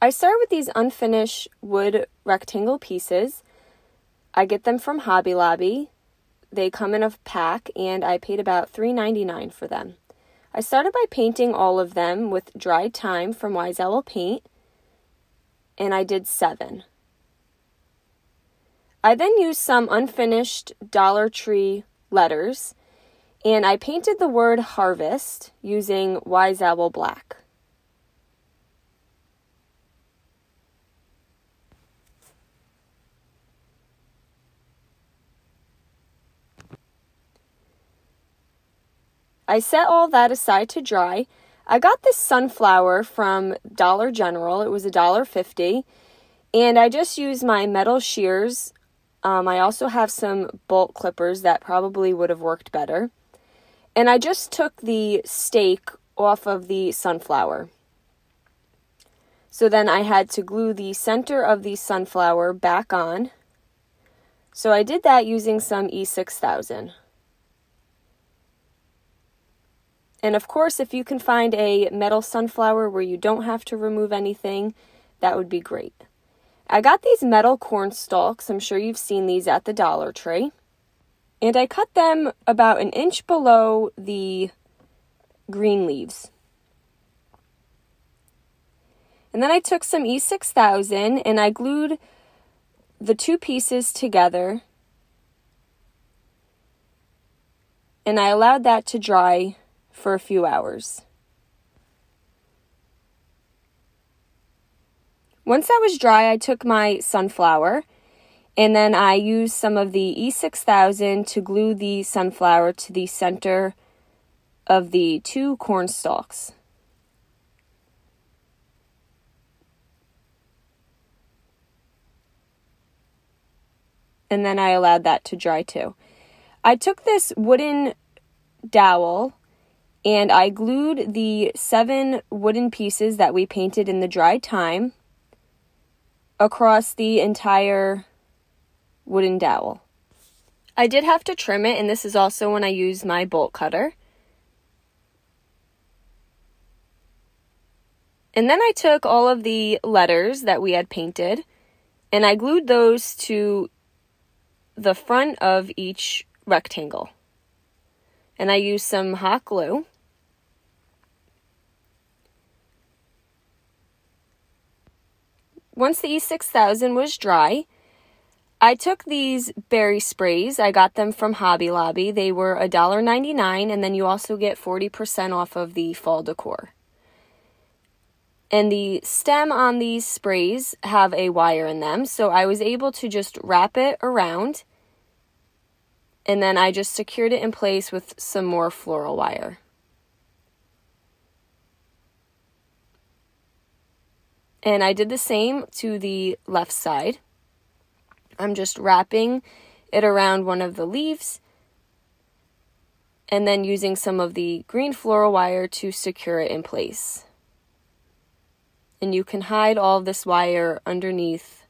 I start with these unfinished wood rectangle pieces. I get them from Hobby Lobby. They come in a pack and I paid about $3.99 for them. I started by painting all of them with dried thyme from Wise Owl Paint and I did seven. I then used some unfinished Dollar Tree letters and I painted the word harvest using Wise Owl Black. I set all that aside to dry. I got this sunflower from Dollar General. It was a dollar fifty, and I just used my metal shears. Um, I also have some bolt clippers that probably would have worked better, and I just took the stake off of the sunflower. So then I had to glue the center of the sunflower back on. So I did that using some E6000. And of course, if you can find a metal sunflower where you don't have to remove anything, that would be great. I got these metal corn stalks. I'm sure you've seen these at the Dollar Tree. And I cut them about an inch below the green leaves. And then I took some E6000 and I glued the two pieces together. And I allowed that to dry for a few hours. Once that was dry, I took my sunflower and then I used some of the E6000 to glue the sunflower to the center of the two corn stalks. And then I allowed that to dry too. I took this wooden dowel and I glued the seven wooden pieces that we painted in the dry time across the entire wooden dowel. I did have to trim it, and this is also when I used my bolt cutter. And then I took all of the letters that we had painted and I glued those to the front of each rectangle. And I used some hot glue. Once the E6000 was dry, I took these berry sprays. I got them from Hobby Lobby. They were $1.99, and then you also get 40% off of the fall decor. And the stem on these sprays have a wire in them, so I was able to just wrap it around, and then I just secured it in place with some more floral wire. And I did the same to the left side. I'm just wrapping it around one of the leaves and then using some of the green floral wire to secure it in place. And you can hide all this wire underneath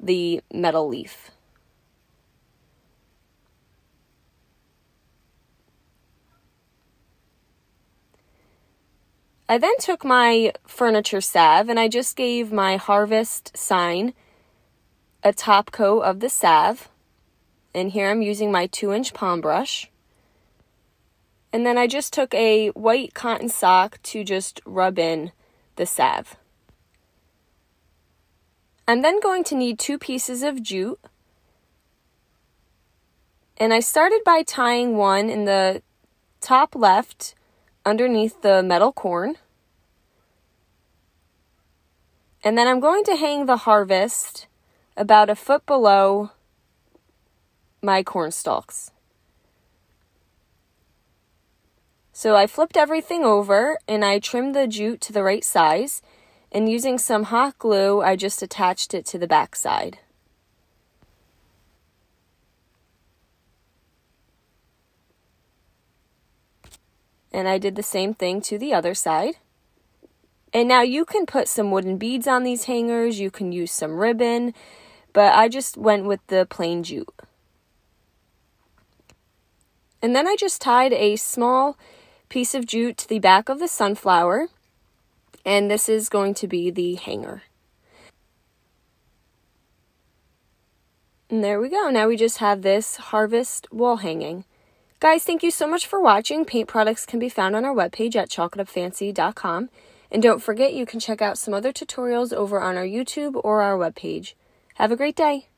the metal leaf. I then took my furniture salve and I just gave my harvest sign a top coat of the salve. And here I'm using my two inch palm brush. And then I just took a white cotton sock to just rub in the salve. I'm then going to need two pieces of jute. And I started by tying one in the top left underneath the metal corn. And then I'm going to hang the harvest about a foot below my corn stalks. So I flipped everything over and I trimmed the jute to the right size. And using some hot glue, I just attached it to the back side. And I did the same thing to the other side. And now you can put some wooden beads on these hangers, you can use some ribbon, but I just went with the plain jute. And then I just tied a small piece of jute to the back of the sunflower, and this is going to be the hanger. And there we go. Now we just have this harvest wall hanging. Guys, thank you so much for watching. Paint products can be found on our webpage at chalkitupfancy.com. And don't forget, you can check out some other tutorials over on our YouTube or our webpage. Have a great day.